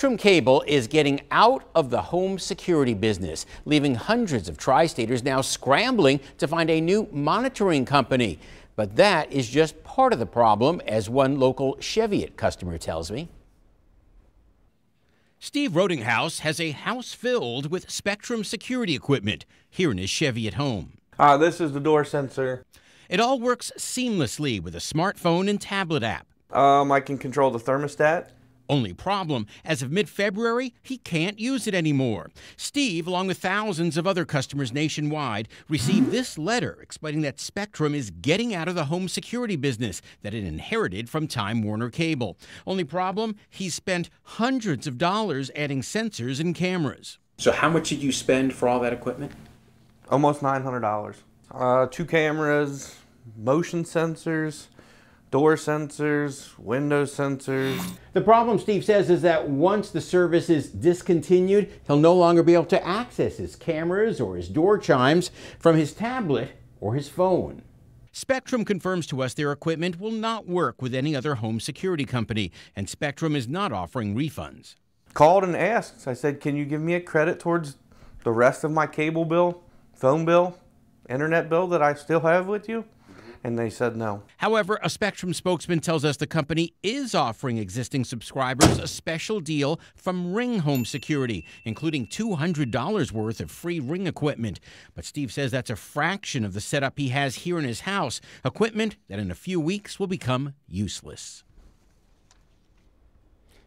Spectrum Cable is getting out of the home security business, leaving hundreds of tri-staters now scrambling to find a new monitoring company. But that is just part of the problem, as one local Cheviot customer tells me. Steve Rodinghouse has a house filled with Spectrum security equipment here in his Cheviot home. Uh, this is the door sensor. It all works seamlessly with a smartphone and tablet app. Um, I can control the thermostat. Only problem, as of mid February, he can't use it anymore. Steve, along with thousands of other customers nationwide, received this letter explaining that Spectrum is getting out of the home security business that it inherited from Time Warner Cable. Only problem, he spent hundreds of dollars adding sensors and cameras. So, how much did you spend for all that equipment? Almost $900. Uh, two cameras, motion sensors, door sensors, window sensors. The problem, Steve says, is that once the service is discontinued, he'll no longer be able to access his cameras or his door chimes from his tablet or his phone. Spectrum confirms to us their equipment will not work with any other home security company, and Spectrum is not offering refunds. Called and asked. I said, Can you give me a credit towards the rest of my cable bill, phone bill, internet bill that I still have with you? And they said no. However, a Spectrum spokesman tells us the company is offering existing subscribers a special deal from Ring Home Security, including $200 worth of free Ring equipment. But Steve says that's a fraction of the setup he has here in his house, equipment that in a few weeks will become useless.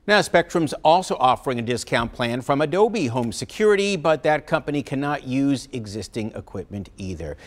Now, Spectrum's also offering a discount plan from Abode Home Security, but that company cannot use existing equipment either.